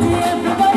Lady, everybody.